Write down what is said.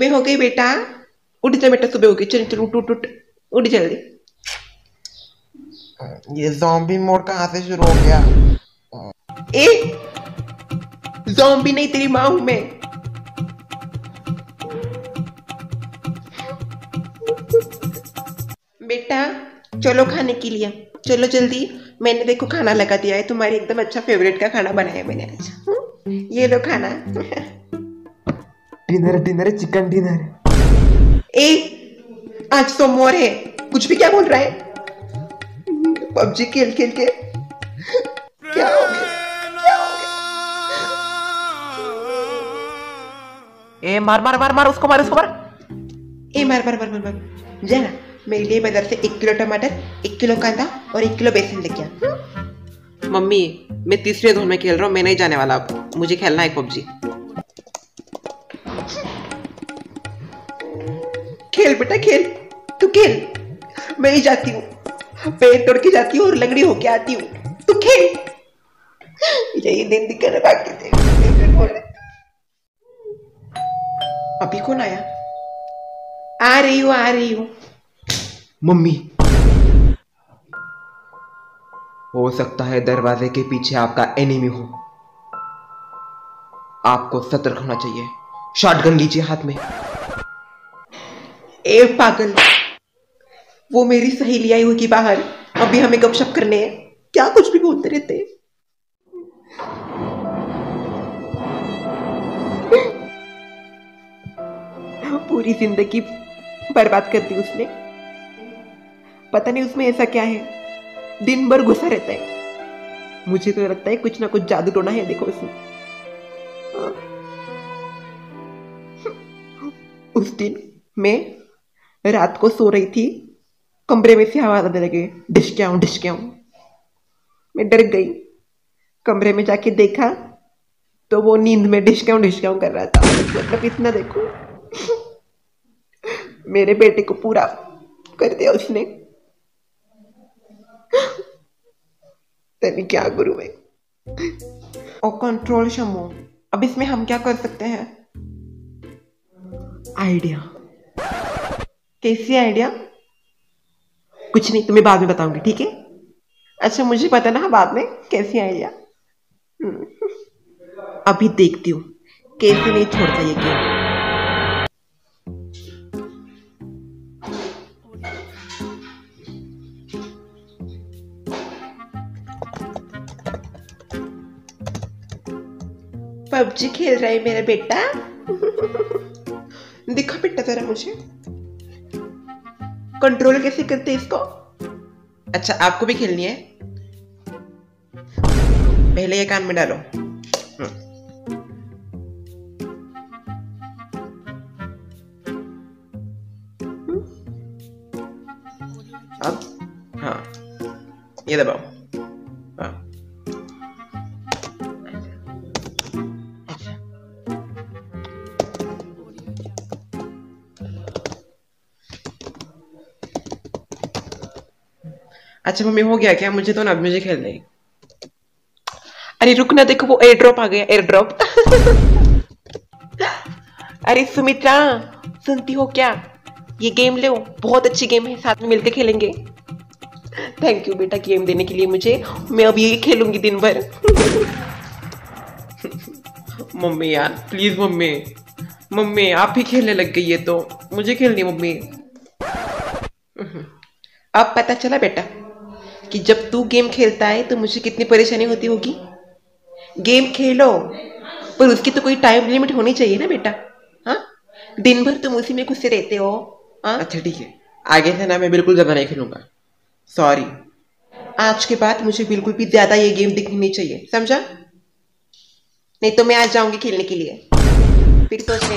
सुबह हो गई बेटा। उठ जा बेटा सुबह हो गई। चल चल उठ उठ उठ। उठ जल्दी। ये जॉम्बी मोड कहाँ से शुरू हो गया? ए जॉम्बी नहीं तेरी माँ हूँ मैं। बेटा चलो खाने के लिए। चलो जल्दी। मैंने देखो खाना लगा दिया है। तुम्हारे एकदम अच्छा फेवरेट का खाना बनाया मैंने आज। हम्म, ये लो खाना। डिनर डिनर चिकन डिनर ए आज सोमवार है। कुछ भी क्या बोल रहा है? पबजी खेल खेल के क्या हो गया? क्या हो गया? ए मार मार मार मार उसको मार उसको मार। ए मार मार मार मार मार। जा ना मेरे लिए बाज़ार से एक किलो टमाटर एक किलो कांदा और एक किलो बेसन लेके आ? मम्मी मैं तीसरे जोन में खेल रहा हूँ मैं नहीं जाने वाला अब मुझे खेलना है पबजी। खेल बेटा, खेल। तू खेल। मैं ही जाती हूँ। पैर तोड़ के जाती हूँ और लंगड़ी होके आती हूँ। तू खेल। यही दिन है बाकी थे अभी कौन आया? आ रही हूँ, आ रही हूँ। मम्मी। हो सकता है दरवाजे के पीछे आपका एनिमी हो। आपको सतर्क होना चाहिए। शॉटगन लीजिए हाथ में। ए, पागल। वो मेरी सहेली आई होगी बाहर। अभी हमें गपशप करने हैं। क्या कुछ भी बोलते रहते पूरी ज़िंदगी बर्बाद कर दी उसने। पता नहीं उसमें ऐसा क्या है। दिन भर घुसा रहता है। मुझे तो लगता है कुछ ना कुछ जादू टोना है, देखो उसमें। हाँ। उस दिन मैं रात को सो रही थी, कमरे में से आवाज़ आने लगे, डिशक्याऊं डिशक्याऊं। मैं डर गई। कमरे में जाके देखा तो वो नींद में डिशक्याऊं डिशक्याऊं कर रहा था। मतलब इतना देखो। मेरे बेटे को पूरा कर दिया उसने। तेरी क्या गुरु है और कंट्रोल शमो, अब इसमें हम क्या कर सकते हैं? आइडिया कैसी आइडिया कुछ नहीं, तुम्हें बाद में बताऊँगी, ठीक है? अच्छा मुझे पता ना बाद में कैसी आइडिया हम्म। अभी देखती हूँ, कैसे नहीं छोड़ता ये गेम पबजी खेल रहा है मेरा बेटा। दिखा बेटा जरा मुझे। कंट्रोल कैसे करते इसको? अच्छा आपको भी खेलनी है। पहले ये कान में डालो। हम्म। अब हाँ ये दबाओ। अच्छा मम्मी, हो गया क्या? मुझे तो ना, मुझे खेलना है। अरे, रुक ना, देखो, वो एयर ड्रॉप आ गया एयर ड्रॉप अरे, सुमित्रा, सुनती हो क्या? ये गेम लो, बहुत अच्छी गेम है, साथ में मिलके खेलेंगे। थैंक यू बेटा गेम देने के लिए मुझे। मैं अब यही खेलूँगी दिन भर। मम्मी यार प्लीज़ मम्मी। मम्मी, आप ही खेलने लग गई है तो। मुझे खेलनी मम्मी। अब पता चला, बेटा। कि जब तू गेम खेलता है तो मुझे कितनी परेशानी होती होगी? गेम खेलो पर उसकी तो कोई टाइम लिमिट होनी चाहिए ना बेटा हाँ? दिन भर तुम उसी में घुसे रहते हो हाँ? अच्छा ठीक है। आगे से ना मैं बिल्कुल ज़्यादा नहीं खेलूँगा। सॉरी आज के बाद मुझे बिल्कुल भी ज़्यादा ये गेम दिखनी नहीं चाहिए समझा? नहीं तो मैं आज जाऊँगी खेलने के लिए। फिर सोच लेना